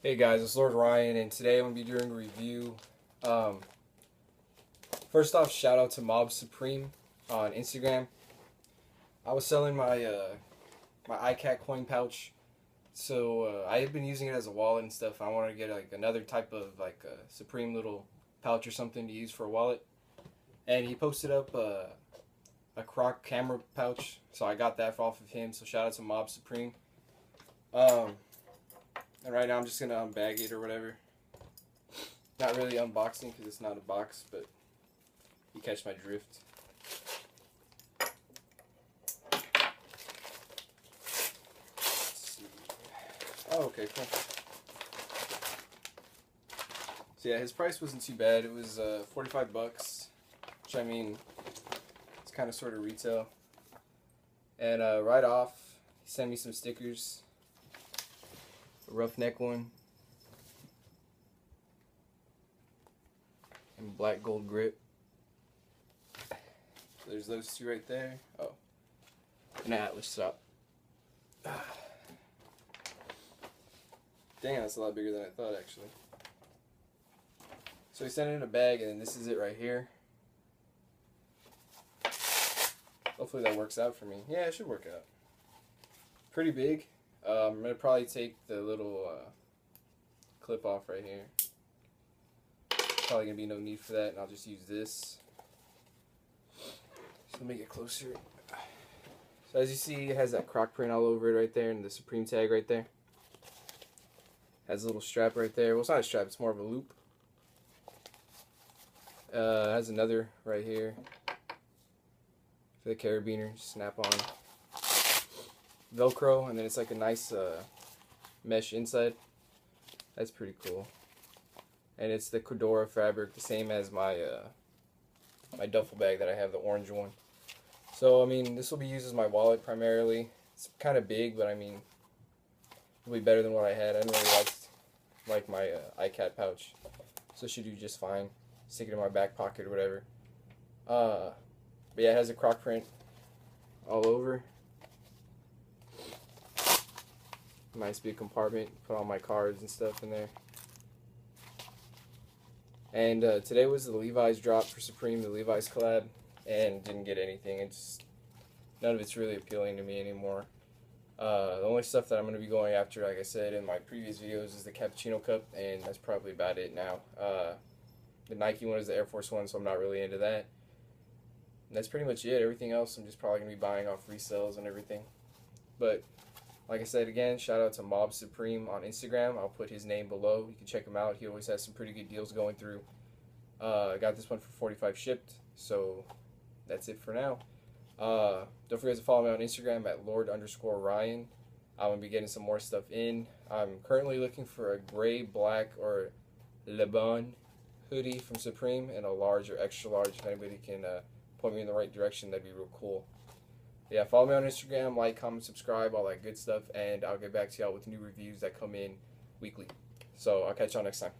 Hey guys, it's Lord Ryan, and today I'm gonna be doing a review. Um, first off, shout out to Mob Supreme on Instagram. I was selling my uh, my iCat coin pouch, so uh, I have been using it as a wallet and stuff. I wanted to get like another type of like a Supreme little pouch or something to use for a wallet, and he posted up uh, a Croc camera pouch, so I got that off of him. So shout out to Mob Supreme. Um, and right now I'm just gonna unbag it or whatever. Not really unboxing because it's not a box, but you catch my drift. Oh, okay, cool. So yeah, his price wasn't too bad. It was uh, 45 bucks, which I mean, it's kind of sort of retail. And uh, right off, he sent me some stickers roughneck one, and black gold grip. There's those two right there. Oh, an Atlas top. Damn, that's a lot bigger than I thought actually. So he sent it in a bag, and this is it right here. Hopefully that works out for me. Yeah, it should work out. Pretty big. Um, I'm gonna probably take the little uh, clip off right here. Probably gonna be no need for that, and I'll just use this. So make it closer. So as you see, it has that croc print all over it right there, and the Supreme tag right there. Has a little strap right there. Well, it's not a strap; it's more of a loop. Uh, has another right here for the carabiner. Snap on. Velcro, and then it's like a nice uh, mesh inside. That's pretty cool. And it's the Cordura fabric, the same as my uh, my duffel bag that I have, the orange one. So, I mean, this will be used as my wallet primarily. It's kind of big, but I mean, it'll be better than what I had. I didn't really like, like my uh, iCat pouch. So it should do just fine. Stick it in my back pocket or whatever. Uh, but yeah, it has a croc print all over. Nice big compartment. Put all my cards and stuff in there. And uh, today was the Levi's drop for Supreme, the Levi's collab, and didn't get anything. It's none of it's really appealing to me anymore. Uh, the only stuff that I'm going to be going after, like I said in my previous videos, is the Cappuccino Cup, and that's probably about it now. Uh, the Nike one is the Air Force One, so I'm not really into that. And that's pretty much it. Everything else, I'm just probably going to be buying off resales and everything. But like I said again, shout out to Mob Supreme on Instagram. I'll put his name below. You can check him out. He always has some pretty good deals going through. Uh, I got this one for 45 shipped, so that's it for now. Uh, don't forget to follow me on Instagram at Lord underscore Ryan. I'm gonna be getting some more stuff in. I'm currently looking for a gray, black, or Le Bon hoodie from Supreme and a large or extra large. If anybody can uh, point me in the right direction, that'd be real cool yeah, follow me on Instagram, like, comment, subscribe, all that good stuff, and I'll get back to y'all with new reviews that come in weekly. So I'll catch y'all next time.